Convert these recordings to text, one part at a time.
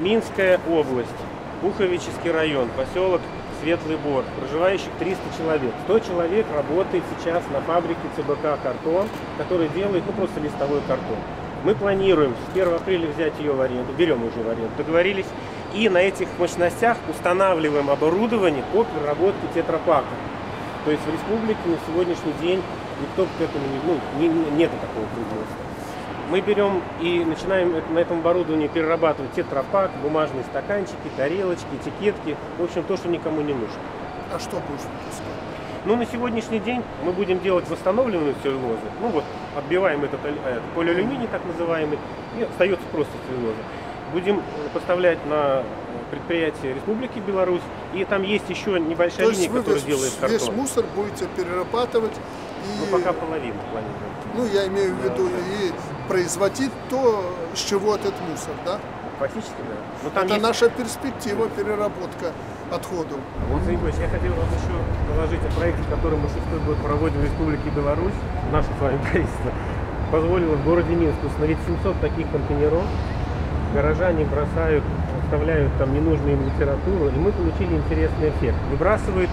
Минская область, Пуховический район, поселок Светлый Бор, проживающих 300 человек. 100 человек работает сейчас на фабрике ЦБК «Картон», которая делает ну, просто листовой картон. Мы планируем с 1 апреля взять ее в аренду, берем уже в аренду, договорились, и на этих мощностях устанавливаем оборудование по переработке тетрапака. То есть в республике на сегодняшний день никто к этому не, ну, не, нет такого производства. Мы берем и начинаем на этом оборудовании перерабатывать тетрапак, бумажные стаканчики, тарелочки, этикетки. В общем, то, что никому не нужно. А что будешь выпускать? Ну, на сегодняшний день мы будем делать восстановленную целлюлозу. Ну вот, отбиваем этот, этот полиалюминий, так называемый, и остается просто целлюлоза. Будем поставлять на предприятие Республики Беларусь. И там есть еще небольшая То линия, которая делает картон. весь мусор будете перерабатывать и, Ну, пока половину планируем. ну, я имею в виду, и производить то, с чего этот мусор, да? Фактически, да. Но там Это есть... наша перспектива, переработка отходов. Вот, Ильич, я хотел вам еще доложить о проекте, который мы шестой год проводим в Республике Беларусь, наше с вами правительство, позволило в городе Минск установить 700 таких контейнеров. Горожане бросают, оставляют там ненужную им литературу, и мы получили интересный эффект. Выбрасывают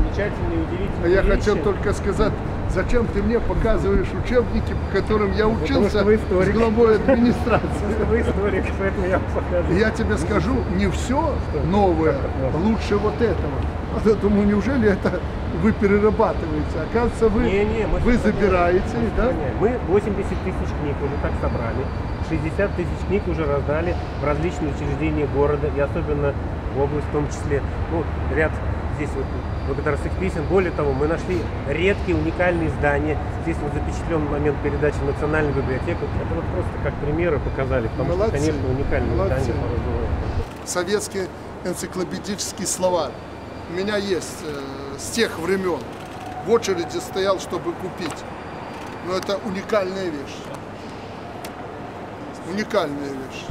замечательные, А удивительные я вещи. хотел только сказать, зачем ты мне показываешь учебники, по которым я Потому учился с главой администрации. Вы историк, поэтому я показываю. Я тебе скажу, не все новое, лучше вот этого. А я думаю, неужели это вы перерабатываете? Оказывается, вы, Не-не, мы вы забираете, Мы да? Мы 80 тысяч книг уже так собрали. 60 тысяч книг уже раздали в различные учреждения города и особенно в область в том числе. Ну, ряд здесь вот благодарственных писем. Более того, мы нашли редкие уникальные издания. Здесь вот запечатлен момент передачи в Национальную библиотеку. Это вот просто как примеры показали, потому Молодцы. что, конечно, уникальные Молодцы. издания. Советский энциклопедический словарь. У меня есть э, с тех времен. В очереди стоял, чтобы купить. Но это уникальная вещь. Уникальная вещь.